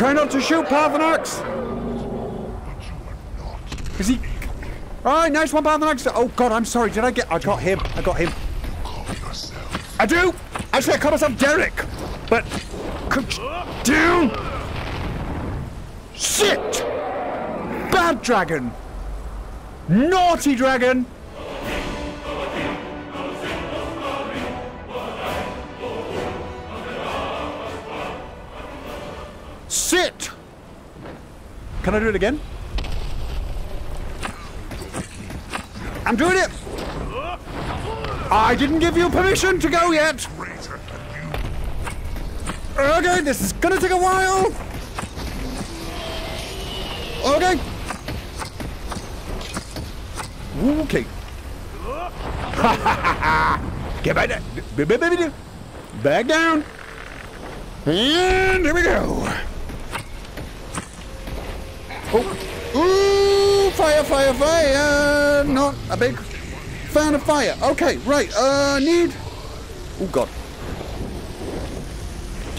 Try not to shoot, Paarthurnax! Is he... Alright, nice one, Paarthurnax. Oh, God, I'm sorry. Did I get... I got him. I got him. I do! Actually, I call myself Derek. But... Down! Shit! Bad dragon! Naughty dragon! Can I do it again? I'm doing it! I didn't give you permission to go yet! Okay, this is gonna take a while! Okay! Okay. Get back down! Back down! And here we go! Oh! Ooh! Fire, fire, fire! Not a big fan of fire. Okay, right. Uh, need. Oh God.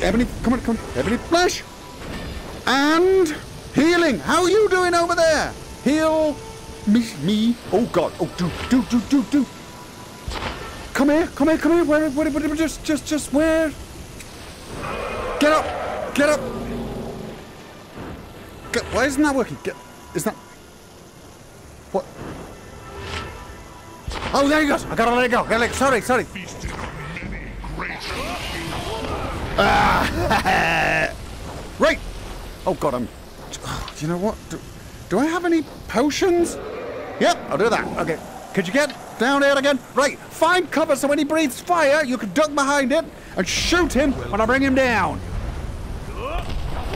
Ebony, come on, come on. Ebony flash. And healing. How are you doing over there? Heal me, me. Oh God. Oh, do, do, do, do, do. Come here, come here, come here. Where, where, where, just, just, just where? Get up, get up. Why isn't that working? Get, is that? What? Oh, there he goes. I gotta let it go. Gotta let it, sorry, sorry. Ah, right. Oh God, I'm. Oh, do you know what? Do, do I have any potions? Yep, I'll do that. Okay. Could you get down there again? Right. Find cover so when he breathes fire, you can duck behind it and shoot him when I bring him down.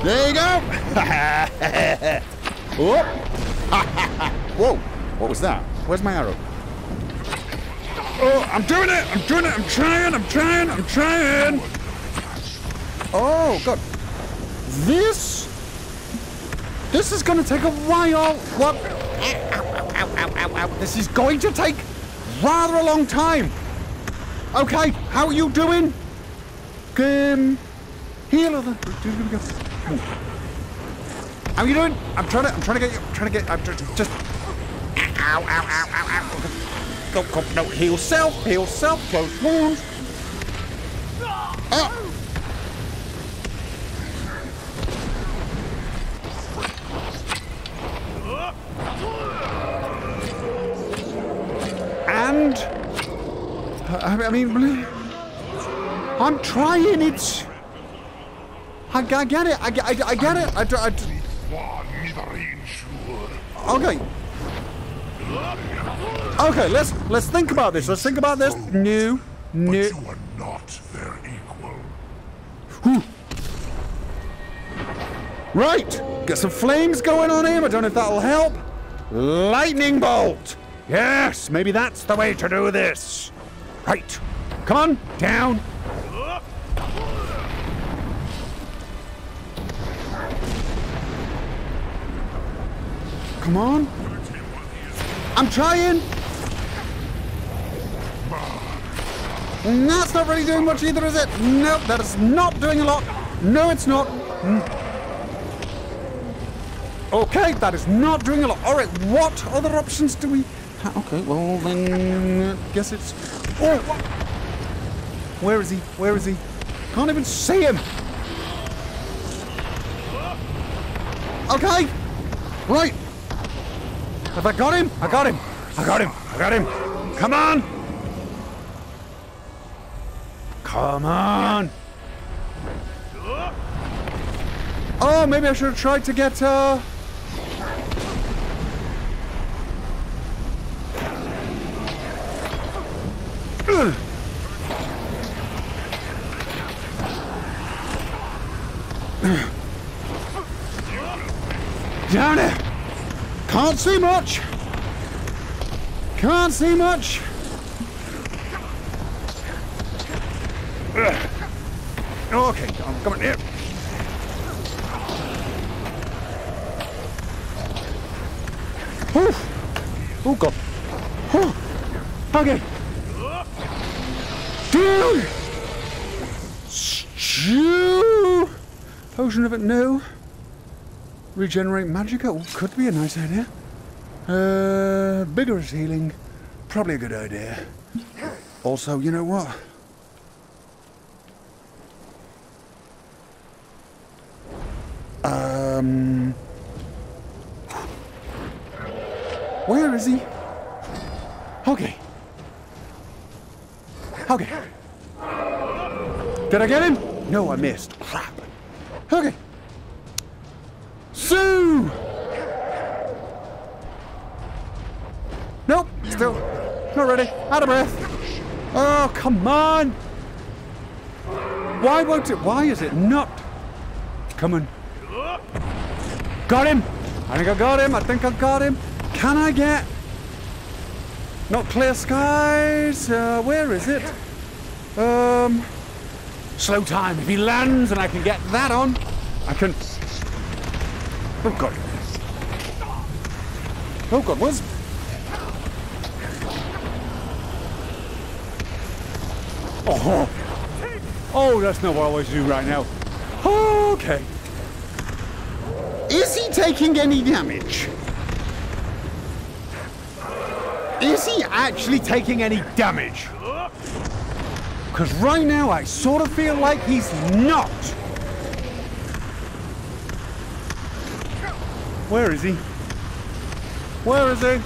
There you go. Whoop. Whoa. What was that? Where's my arrow? Oh, I'm doing it! I'm doing it! I'm trying! I'm trying! I'm trying! Oh, God. This... This is going to take a while. What? This is going to take rather a long time. Okay, how are you doing? Um, heal. How are you doing? I'm trying to. I'm trying to get you. I'm trying to get. I'm just. Ow! Ow! Ow! Ow! Ow! Go, go, no, heal self, heal self, close wounds. Oh. And I mean, I'm trying. It's I, I get it. I, I, I get it. I, I, okay. Okay, let's let's think about this. Let's think about this. No, no. But you are not their equal. Right, get some flames going on here. I don't know if that'll help. Lightning bolt. Yes, maybe that's the way to do this. Right, come on, down. Come on. I'm trying. That's not really doing much either, is it? Nope, that is not doing a lot. No, it's not. Hmm. Okay, that is not doing a lot. All right, what other options do we have? Okay, well, then I guess it's... Oh. Where is he? Where is he? Can't even see him. Okay. Right. Have I got him? I got him. I got him. I got him. Come on. Come on. Oh, maybe I should have tried to get, uh... Down it! Can't see much! Can't see much! Okay, I'm coming here. Oof. Oh god. Oh. Okay. Dude! Stew! Potion of it, no. Regenerate magic? Oh, could be a nice idea. Uh, vigorous healing. Probably a good idea. Also, you know what? Um. Where is he? Okay. Okay. Did I get him? No, I missed. Crap. Okay. Nope, still not ready. Out of breath. Oh, come on! Why won't it? Why is it not? Come on. Got him! I think I got him. I think I got him. Can I get? Not clear skies. Uh, where is it? Um. Slow time. If he lands and I can get that on, I can. Oh god. Oh god, what's. Oh. Oh, that's not what I want to do right now. Okay. Is he taking any damage? Is he actually taking any damage? Because right now I sort of feel like he's not. Where is he? Where is he?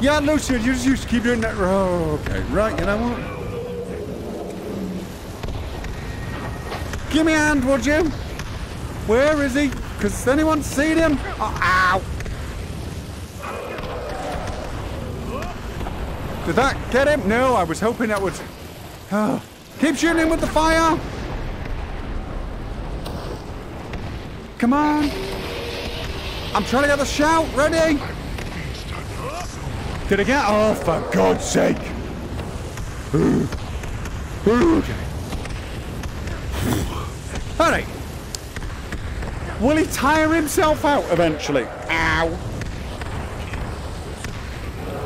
Yeah, Lucien, you just used to keep doing that. Oh, okay, right, you know what? Give me a hand, would you? Where is he? Because anyone seen him? Oh, ow! Did that get him? No, I was hoping that would... Oh. Keep shooting him with the fire! Come on! I'm trying to get the shout ready! Did I get... Oh, for God's sake! Okay. Alright. Will he tire himself out eventually? Ow.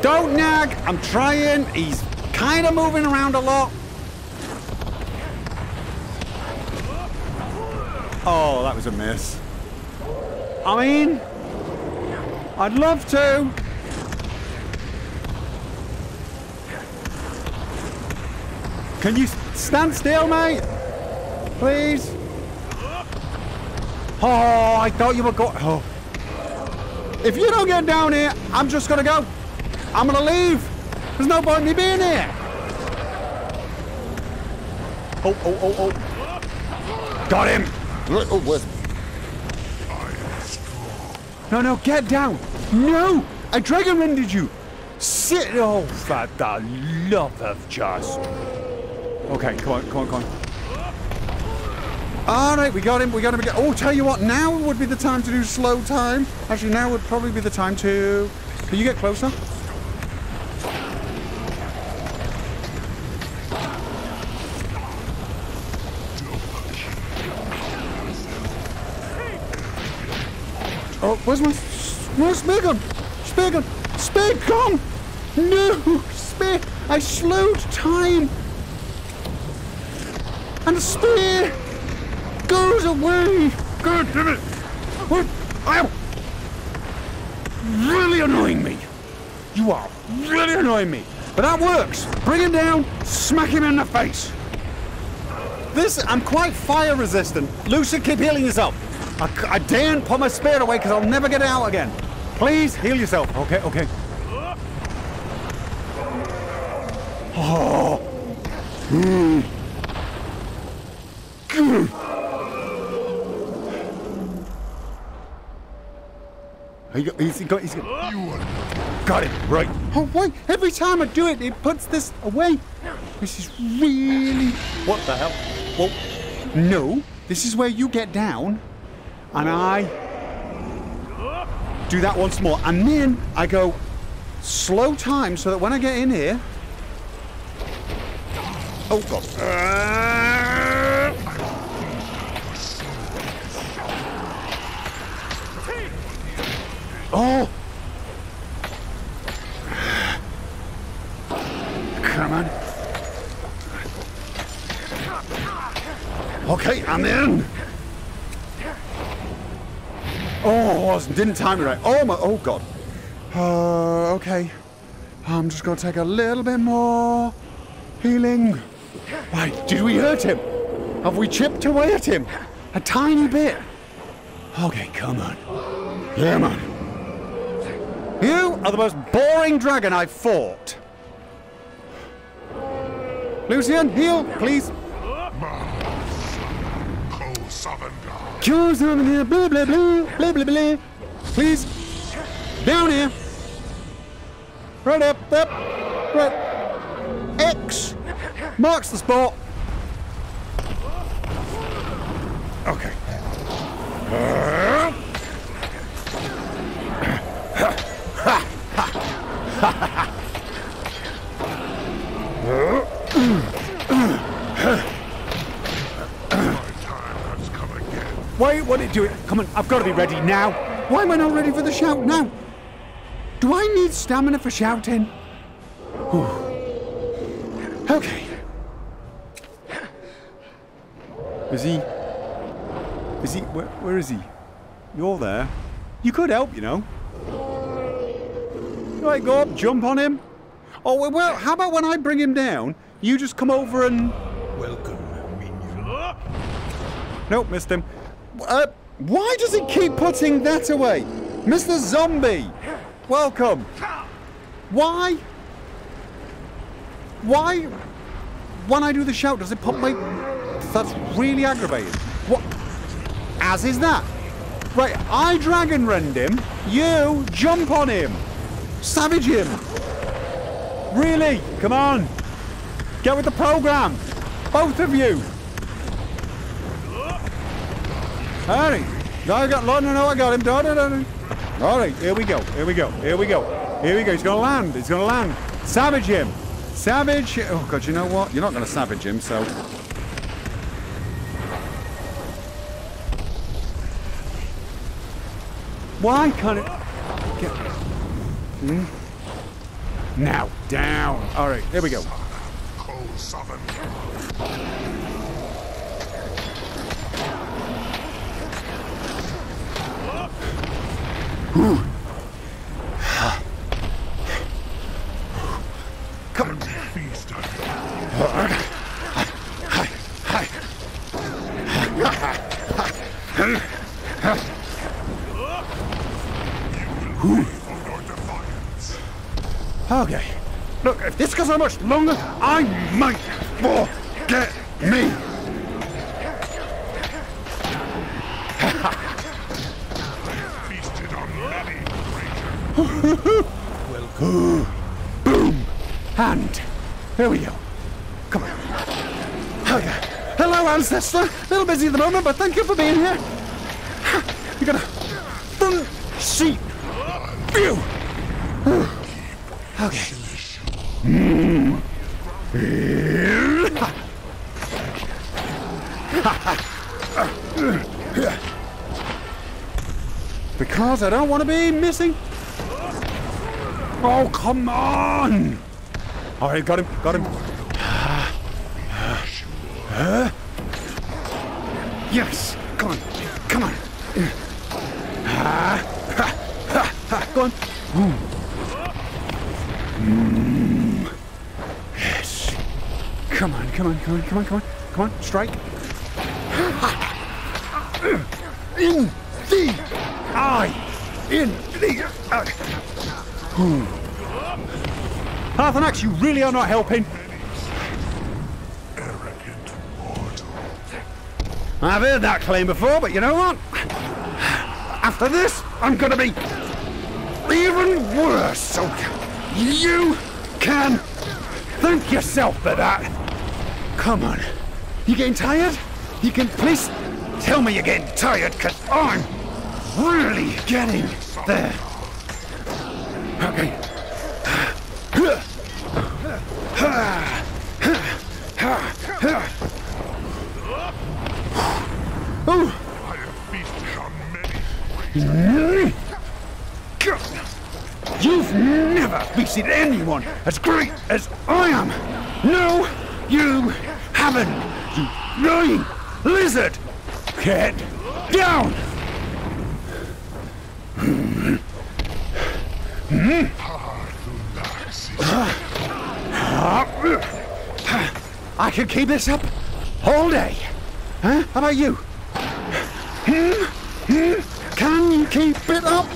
Don't nag. I'm trying. He's kind of moving around a lot. Oh, that was a miss. I mean, I'd love to. Can you stand still, mate? Please. Oh, I thought you were going. Oh. If you don't get down here, I'm just gonna go. I'm gonna leave. There's no point in me being here. Oh, oh, oh, oh. Got him. Oh, where's... No, no, get down. No, I dragon rendered you. Sit. Oh, for the love of just. Okay, come on, come on, come on. All right, we got him. We got him. again. Oh, tell you what, now would be the time to do slow time. Actually, now would probably be the time to. Can you get closer? Where's my where's spear gun? Spear gun! Spear gun! No! Spear! I slowed time! And the spear goes away! God damn it! What? Ow! Really annoying me! You are really annoying me! But that works! Bring him down, smack him in the face! This, I'm quite fire resistant. Lucien, keep healing yourself. I, I daren't put my spear away because I'll never get it out again. Please heal yourself. Okay, okay. Oh. Mm. He got, he's got, he's got, got it, right. Oh, wait, every time I do it, it puts this away. This is really... What the hell? Well, no, this is where you get down, and I do that once more, and then I go slow time so that when I get in here... Oh, God. Oh! Come on. Okay, I'm in. Oh. Didn't time it right. Oh my. Oh god. Uh, okay. I'm just gonna take a little bit more healing. Why? Did we hurt him? Have we chipped away at him? A tiny bit. Okay, come on. Yeah, man. You are the most boring dragon I've fought. Lucien, heal, please. Cures over here, blah, blah, blah, blah, blah, blah. Please. Down here. Right up, up, right. X marks the spot. Okay. Time has come again. Wait, what are you doing? Come on, I've got to be ready now. Why am I not ready for the shout now? Do I need stamina for shouting? Whew. Okay. Is he? Is he? Where, where is he? You're there. You could help, you know. Right, go up, jump on him. Oh well, well, how about when I bring him down, you just come over and Welcome, minion. Nope, missed him. Uh, why does he keep putting that away? Mr. Zombie! Welcome! Why? Why? When I do the shout, does it pop my... That's really aggravating. What? As is that? Right, I dragon rend him, you jump on him! Savage him! Really? Come on! Get with the program! Both of you! Alright. I got no, no, no, I got him. No, no, no, no. Alright, here we go. Here we go. Here we go. Here we go. He's gonna land. He's gonna land. Savage him. Savage. Oh god, you know what? You're not gonna savage him, so. Why can't it get hmm? Now, down. Alright, here we go. Come on. Feast on. Okay. Look, if this goes on much longer, I might forget me. Feasted on creatures. Boom. And here we go. Come on. Okay. Hello, ancestor. A little busy at the moment, but thank you for being here. You got a front seat. Phew. Okay. Because I don't want to be missing. Oh, come on! All right, got him, got him. Huh? Yes, come on, come on. Go on. Mm. Yes. Come on, come on, come on, come on, come on, come on, strike. In the eye. In the eye. Paarthurnax, you really are not helping. I've heard that claim before, but you know what? After this, I'm gonna be even worse. So you can thank yourself for that. Come on. You getting tired? You can please tell me you're getting tired, cause I'm really getting there. Okay. Oh. I have feasted on many You've never feasted anyone as great as I am. No, you haven't. You lying lizard. Get down. I can keep this up all day. Huh? How about you? Hmm? Hmm? Can you keep it up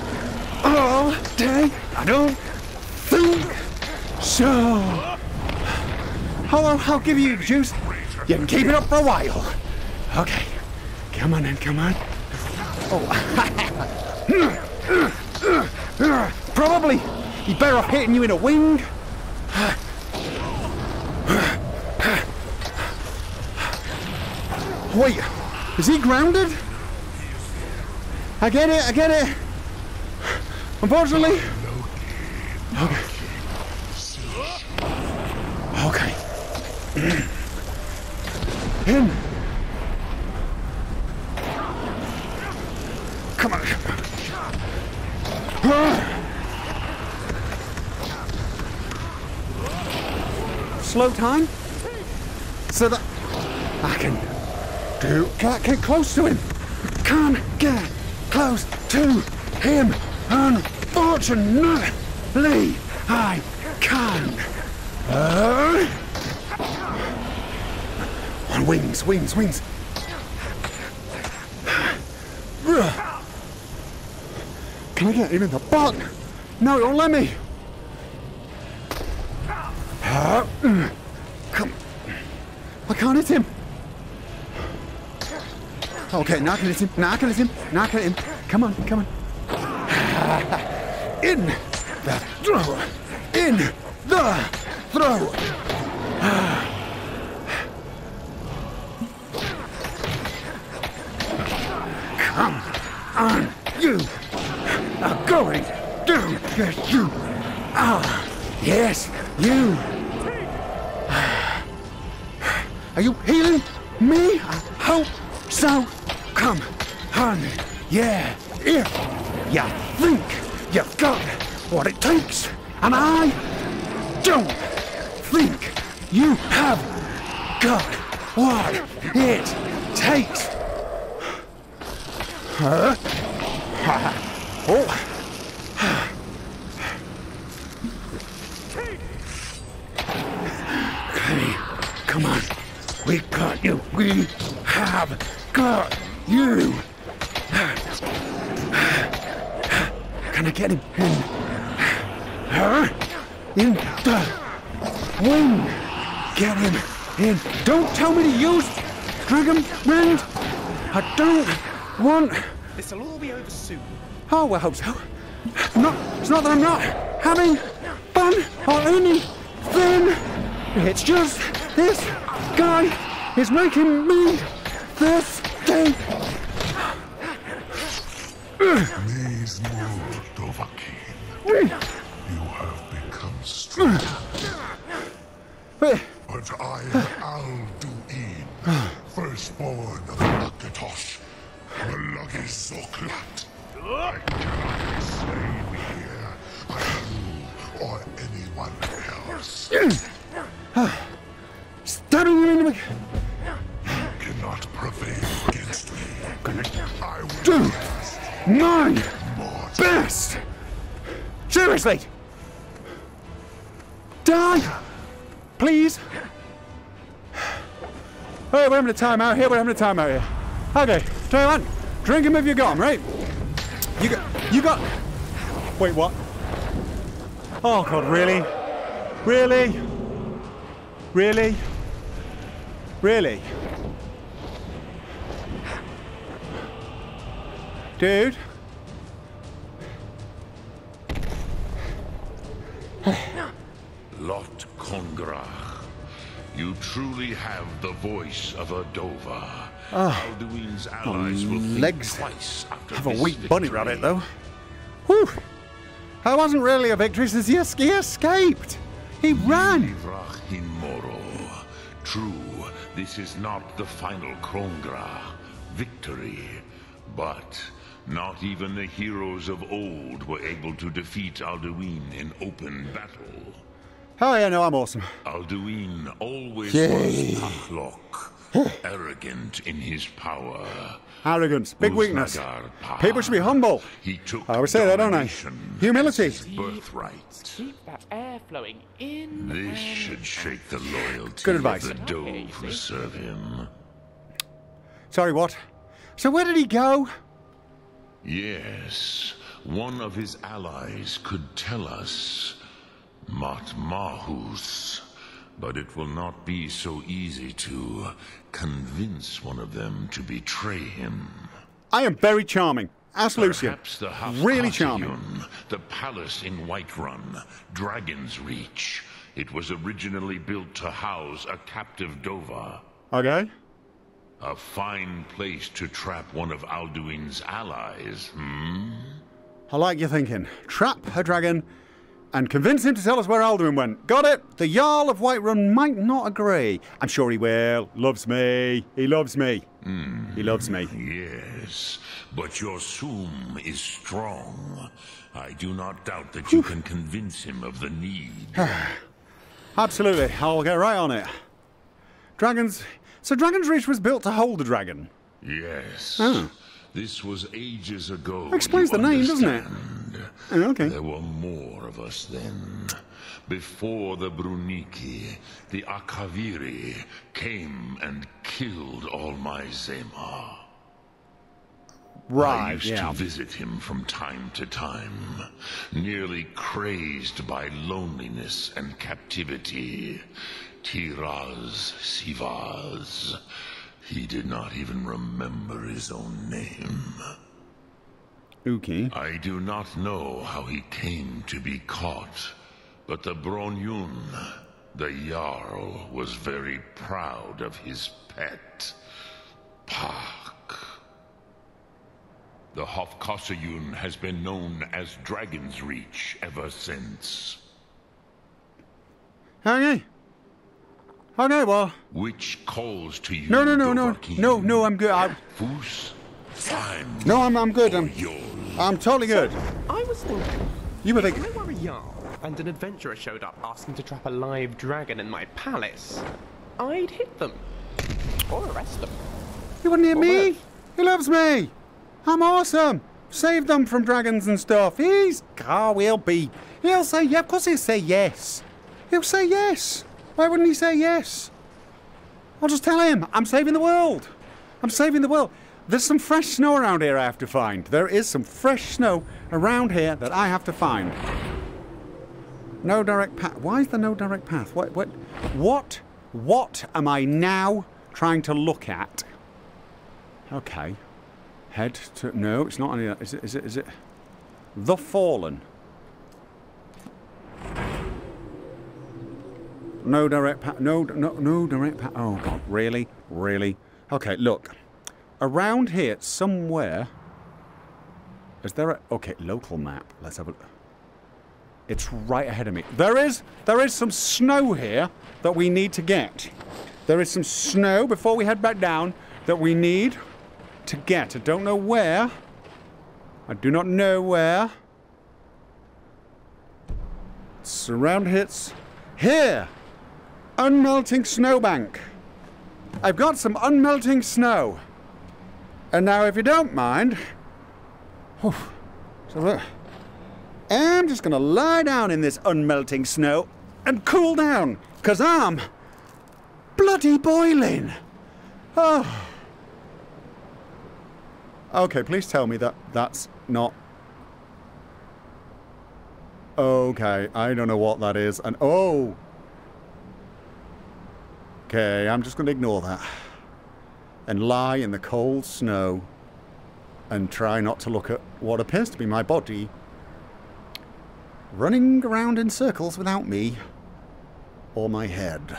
all day? I don't think so. I'll, I'll give you juice. You can keep it up for a while. Okay. Come on then, come on. Oh. Probably. He better off hitting you in a wing. Wait, is he grounded? I get it, I get it. Unfortunately. Okay. Okay. Come on. Slow time? So that I can do can't get close to him. Can't get close to him. Unfortunately, I can. Uh, on wings, wings, wings. Can I get him in the butt? No, it won't let me. Come. I can't hit him. Okay, now I can hit him. Now I can hit him. Him. Come on, come on. In the throw. In the throw. Come on, you are going to get you. Ah, yes, you. Are you healing come on. We got you. We have got you. Can I get him in? Huh? In the wing. Get him in. Don't tell me to use Dragon Rend. I don't want. This'll all be over soon. Oh, I hope so. Not, it's not that I'm not having fun or anything. It's just this guy is making me this day. Please move, Dovahkiin. You have become strong. But I am Alduin, firstborn of Akatosh, the lucky Zoklat. I cannot be slain here by you or anyone else. Ah. You cannot prevail against me. I will Do my best. Seriously. Die, please. Hey, we're having a time out here. We're having a time out here. Okay, tell you what, drink him if you got 'em, right? You got, you got. Wait, what? Oh God, really, really, really, really, dude. Lot Krongrah, you truly have the voice of a Dovah. Ah. Alduin's allies will mm, think legs twice after Have a weak bunny rabbit, though. Whew. That wasn't really a victory since he, es- he escaped. He ran. True, this is not the final Krongrah victory, but not even the heroes of old were able to defeat Alduin in open battle. Oh, yeah, no, I'm awesome. Alduin always Yay. was Taklok, arrogant in his power. Arrogance, big weakness. Uznagar People should be humble. He took I always say that, don't I? Humility. as birthright. Keep that air flowing in. This should shake the loyalty Good advice. of the Dove who serve him. Sorry, what? So where did he go? Yes, one of his allies could tell us. Matmahus. But it will not be so easy to convince one of them to betray him. I am very charming. Ask Lucien. Really charming. The palace in Whiterun, Dragon's Reach. It was originally built to house a captive Dovah. Okay. A fine place to trap one of Alduin's allies, hmm? I like your thinking. Trap a dragon and convince him to tell us where Alduin went. Got it? The Jarl of Whiterun might not agree. I'm sure he will. Loves me. He loves me. He hmm. loves me. Yes, but your Thu'um is strong. I do not doubt that you can convince him of the need. Absolutely. I'll get right on it. Dragons. So Dragon's Reach was built to hold a dragon. Yes. Oh. This was ages ago. That Explains the name, doesn't it? understand. Oh, okay. There were more of us then. Before the Bruniki, the Akaviri came and killed all my Zema. I used Yeah. to visit him from time to time, nearly crazed by loneliness and captivity. Tiraz Sivaz. He did not even remember his own name. Okay. I do not know how he came to be caught, but the Bronyun, the Jarl, was very proud of his pet, Pak. The Hofkossayun has been known as Dragon's Reach ever since, Okay. Okay. Well. which calls to you, No. No. No. No. Dovahkiin. No. No. I'm good. I, Fus, I'm no. I'm. I'm good. I'm. I'm totally good. I was thinking, You were if thinking. I were a Jarl and an adventurer showed up asking to trap a live dragon in my palace, I'd hit them. Or arrest them. He wouldn't hit me. both. He loves me. I'm awesome. Saved them from dragons and stuff. He's. Oh, he'll be. He'll say, yeah, of course he'll say yes. He'll say yes. Why wouldn't he say yes? I'll just tell him, I'm saving the world. I'm saving the world. There's some fresh snow around here I have to find. There is some fresh snow around here that I have to find. No direct path. Why is there no direct path? What, what, what, what am I now trying to look at? Okay. Head to. No, it's not any. Is it? Is it? Is it? The Fallen. No direct path. No, no, no direct path. Oh, God. Really? Really? Okay, look. Around here, somewhere. Is there a. Okay, local map. Let's have a look. It's right ahead of me. There is. There is some snow here that we need to get. There is some snow before we head back down that we need to get. I don't know where. I do not know where. It's around here. Unmelting snowbank. I've got some unmelting snow. And now, if you don't mind, whew, so look, I'm just going to lie down in this unmelting snow and cool down, because I'm bloody boiling. Oh. Okay, please tell me that that's not. Okay, I don't know what that is. And oh. Okay, I'm just going to ignore that. And lie in the cold snow and try not to look at what appears to be my body running around in circles without me or my head.